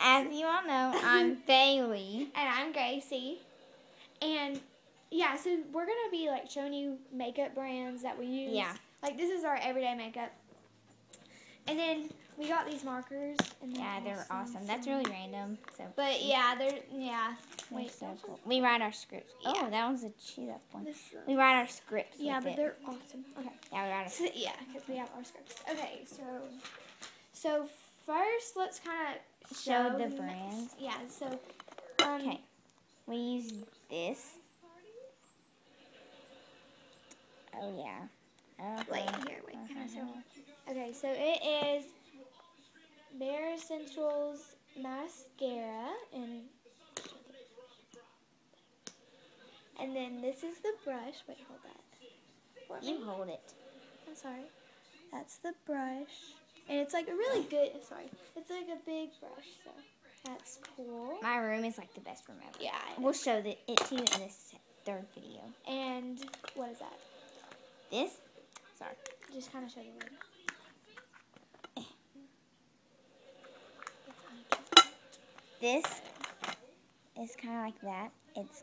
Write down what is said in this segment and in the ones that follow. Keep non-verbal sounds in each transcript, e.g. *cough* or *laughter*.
As you all know, I'm *laughs* Bailey. And I'm Gracie. And yeah, so we're gonna be like showing you makeup brands that we use. Yeah. Like this is our everyday makeup. And then we got these markers. And Yeah, they're awesome. That's really random. So, But yeah, they're yeah. they're Wait, so cool. We write our scripts. Yeah. Oh, that one's a cheat up one. We write our scripts. yeah, but it. they're awesome. Okay. Yeah, we write our So, yeah, because we have our scripts. Okay, so so first let's kind of Show the ma- brands. Yeah, so um, Okay. We use this. Oh yeah. Okay. Wait, here, wait. Uh-huh. Okay, so it is Bare Escentuals mascara and and then this is the brush. Wait, hold that. For me. You hold it. I'm sorry. That's the brush. And it's like a really good, sorry. It's like a big brush, so that's cool. My room is like the best room ever. Yeah. We'll show the, it to you in the se- third video. And what is that? This. Sorry. Just kind of show the room. This is kind of like that. It's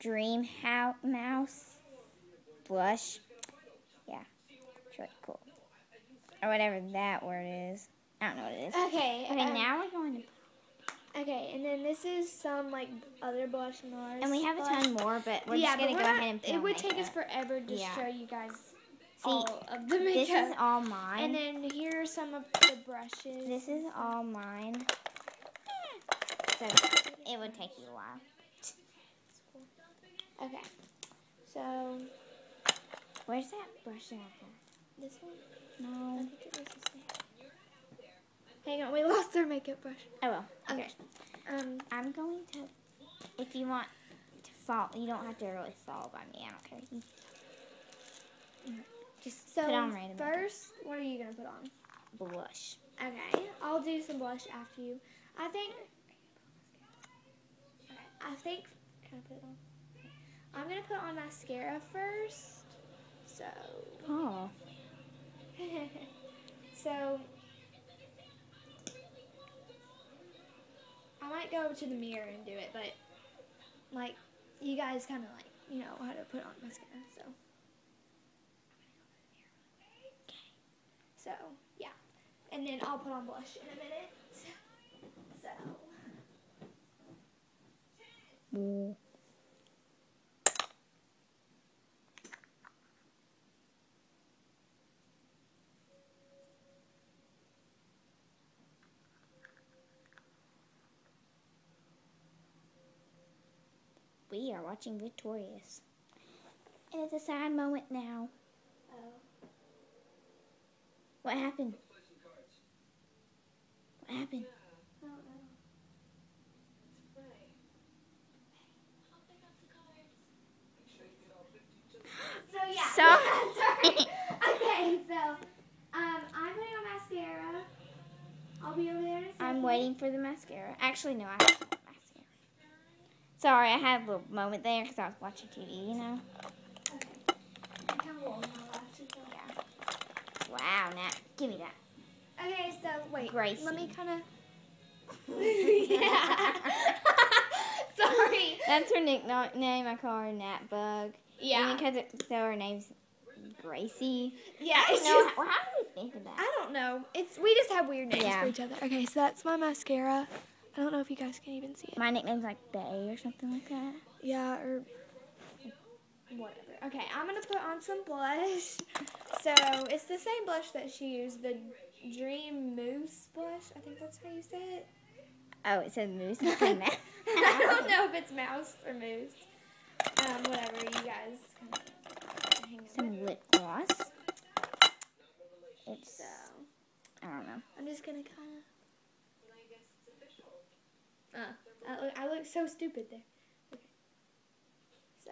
Dream House Mouse blush. Yeah, it's really cool. Or whatever that word is. I don't know what it is. Okay. Okay, um, now we're going to. Okay, and then this is some like other blush Mars. And we have a ton more, but we're yeah, just gonna go not- ahead and put It would take us forever to Yeah. show you guys See, all of the makeup. This is all mine. and then here are some of the brushes. this is all mine. So it would take you a while. Okay. So Where's that brush at? This one. I No. think it was this one. Hang on, we *laughs* lost our makeup brush. Oh well. Okay. Um. I'm going to, if you want to follow, you don't have to really follow by me. I don't care. You, just So put on random makeup. first, what are you gonna put on? blush. Okay, I'll do some blush after you. I think. Okay, I think. Can I put it on? I'm gonna put on mascara first. So. Oh. *laughs* so. I might go to the mirror and do it, but like you guys kind of like you know how to put on mascara, so. So yeah, and then I'll put on blush in a minute. *laughs* So. We are watching Victorious. And it's a sad moment now. Oh. What happened? What happened? I don't know. *laughs* So yeah. Sorry. *laughs* Sorry. Okay, so um, I'm putting on mascara. I'll be over there in a. I'm waiting for the mascara. Actually, no, I have mascara. Sorry, I had a little moment there because I was watching TV, you know? Okay. I'm kind of rolling my lashes out. Yeah. Wow, Nat, give me that. Okay, so wait. Gracie. Let me kind of. yeah. Sorry. *laughs* That's her nickname. I call her Nat Bug. Yeah. Because it, so her name's Gracie. Yeah. I don't know. just, How, how do we think of that? I don't know. It's we just have weird names Yeah. for each other. Okay, so that's my mascara. I don't know if you guys can even see it. My nickname's like Bay or something like that. Yeah, or whatever. Okay, I'm gonna put on some blush. *laughs* So it's the same blush that she used, the Dream Mousse blush. I think that's how you say it. Oh, it says moose. It says Nat. I don't know if it's mouse or mousse. Um, whatever. You guys. Some lip gloss. It's, So I don't know. I'm just gonna kind of. Uh, I look, so stupid there. Okay. So.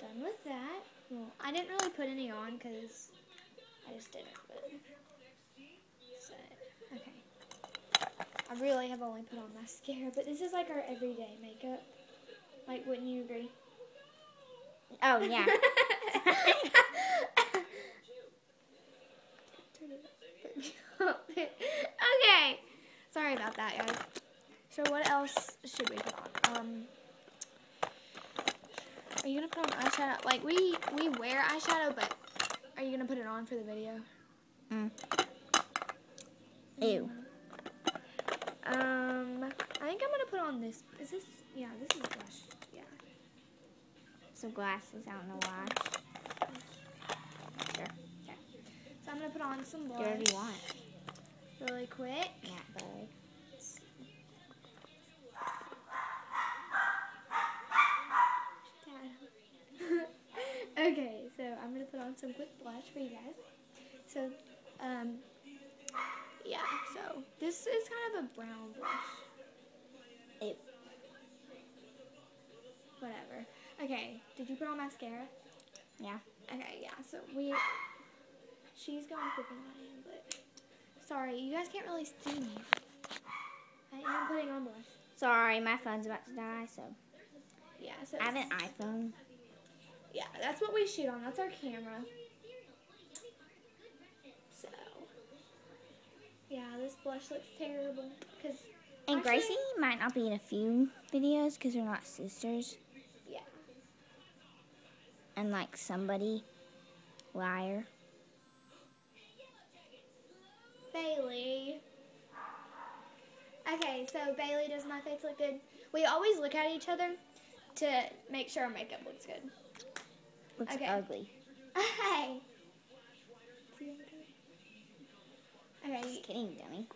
Done with that. Well, I didn't really put any on because I just didn't. But so, okay. I really have only put on mascara, but this is like our everyday makeup. Like, wouldn't you agree? Oh, yeah. Turn it up. okay. Sorry about that, guys. So what else should we put on? Um, are you gonna put on eyeshadow? Like we we wear eyeshadow, but are you gonna put it on for the video? Mm. Ew. Um, I think I'm gonna put on this. Is this? Yeah, this is blush. Yeah. Some glasses. I don't know why. Sure. So I'm gonna put on some blush whatever you want. really quick. *laughs* Okay, so I'm gonna put on some quick blush for you guys. So, um, yeah. So this is kind of a brown blush. Ew. Whatever. Okay. Did you put on mascara? Yeah. Okay. Yeah. So we. She's going than I am, but sorry, you guys can't really see me. I am putting on blush. Sorry, my phone's about to die, so Yeah. So I have an iPhone. Yeah, that's what we shoot on. That's our camera. So, yeah, this blush looks terrible. Cause And Actually- Gracie might not be in a few videos because we're not sisters. yeah, And like somebody, liar. Bailey. Okay, so Bailey, does my face look good? We always look at each other to make sure our makeup looks good. Looks Okay. ugly. Hey. Okay, Just kidding, dummy.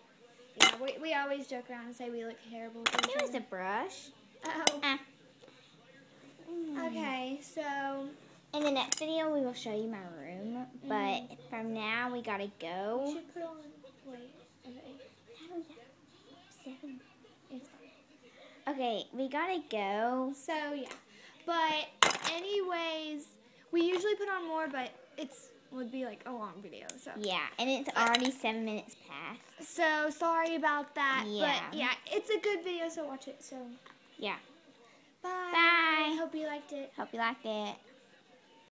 yeah, we, we always joke around and say we look terrible. It was a brush. Oh. Ah. Okay, so In the next video, we will show you my room. But Mhm. from now, we gotta go. Should put on. Wait. Okay. Seven. It's fine. Okay, we gotta go. So yeah, but anyways, we usually put on more, but it's would be like a long video. So Yeah, and it's already seven minutes past. so sorry about that. Yeah. But yeah, it's a good video, so watch it. So Yeah. bye. Bye. Hope you liked it. Hope you liked it.